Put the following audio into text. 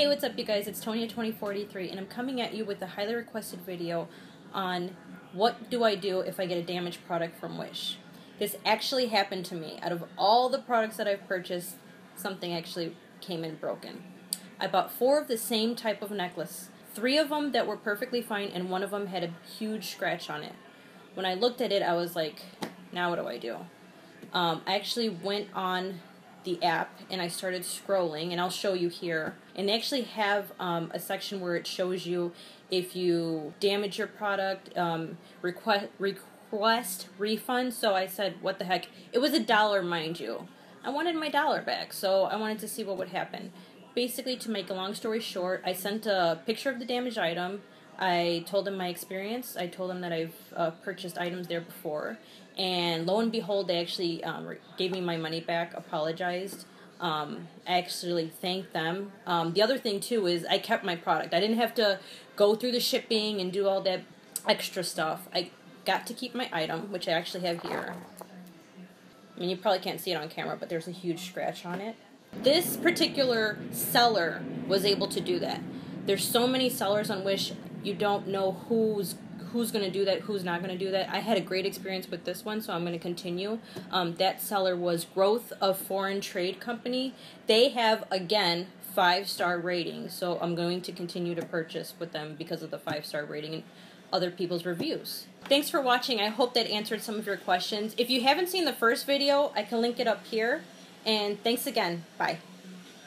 Hey, what's up, you guys? It's Tonia2043, and I'm coming at you with a highly requested video on what do I do if I get a damaged product from Wish. This actually happened to me. Out of all the products that I've purchased, something actually came in broken. I bought four of the same type of necklace. Three of them that were perfectly fine, and one of them had a huge scratch on it. When I looked at it, I was like, now what do I do? Um, I actually went on the app and I started scrolling, and I'll show you here. And they actually have um, a section where it shows you if you damage your product, um, request request refund. So I said, what the heck? It was a dollar, mind you. I wanted my dollar back, so I wanted to see what would happen. Basically, to make a long story short, I sent a picture of the damaged item. I told them my experience. I told them that I've uh, purchased items there before, and lo and behold, they actually um, gave me my money back, apologized. Um, I actually thanked them. Um, the other thing too is I kept my product. I didn't have to go through the shipping and do all that extra stuff. I got to keep my item, which I actually have here. I mean, you probably can't see it on camera, but there's a huge scratch on it. This particular seller was able to do that. There's so many sellers on Wish, you don't know who's who's going to do that, who's not going to do that. I had a great experience with this one, so I'm going to continue. Um, that seller was Growth of Foreign Trade Company. They have, again, five star rating, so I'm going to continue to purchase with them because of the five star rating and other people's reviews. Thanks for watching. I hope that answered some of your questions. If you haven't seen the first video, I can link it up here. And thanks again. Bye.